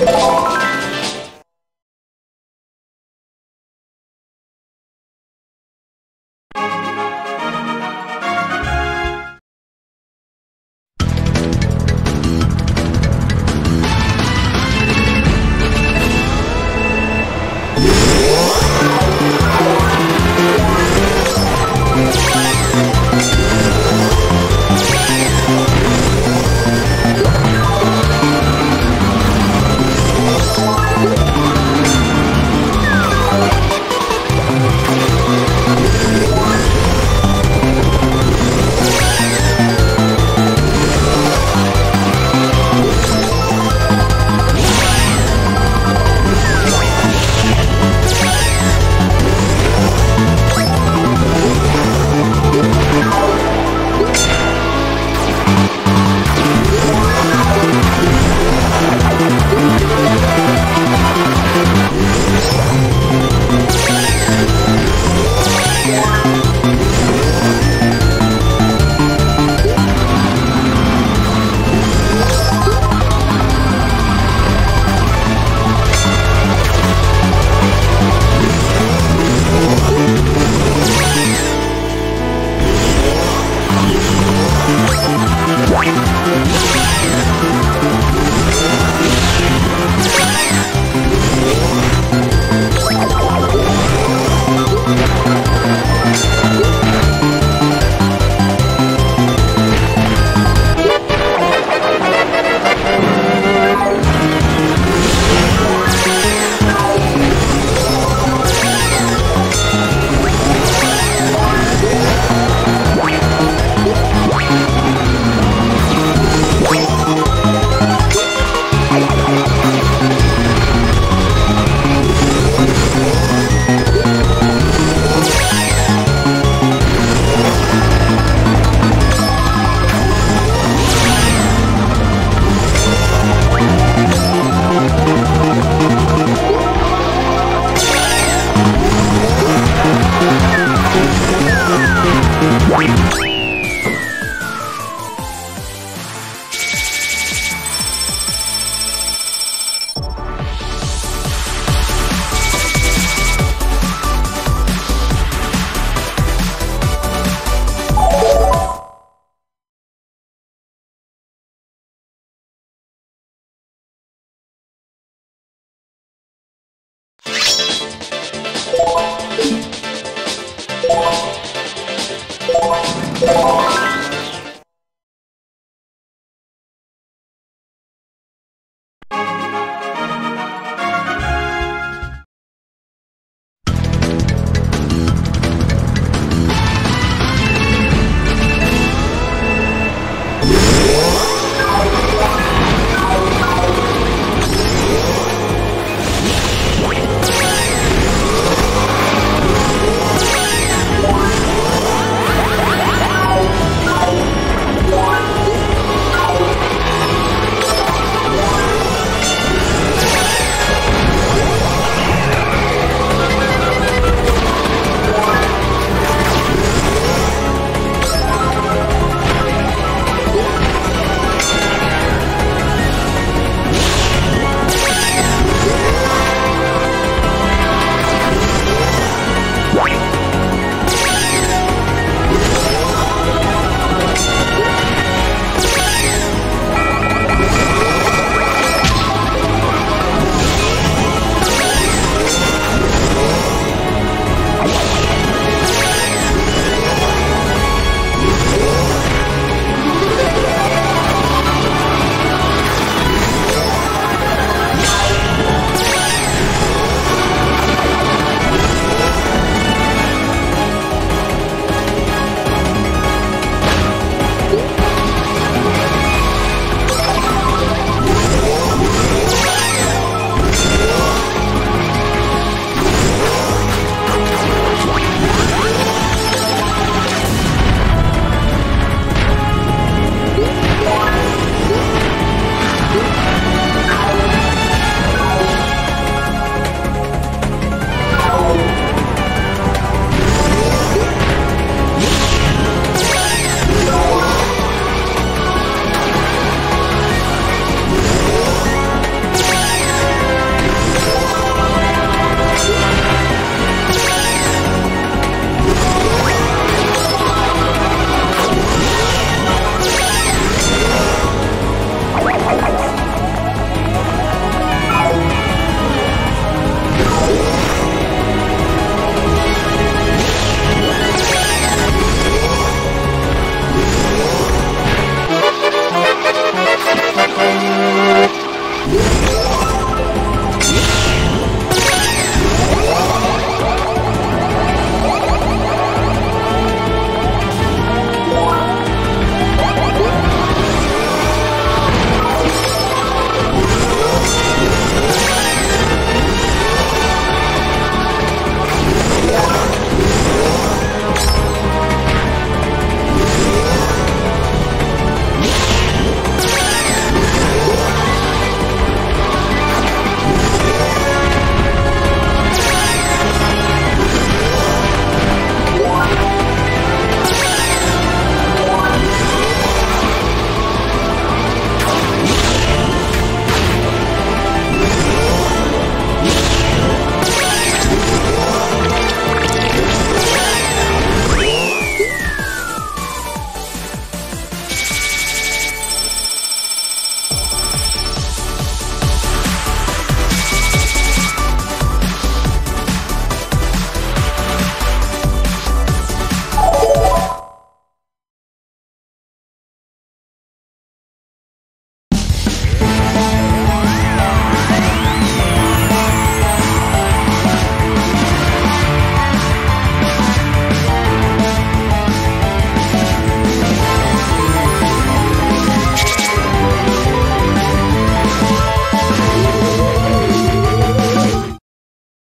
you.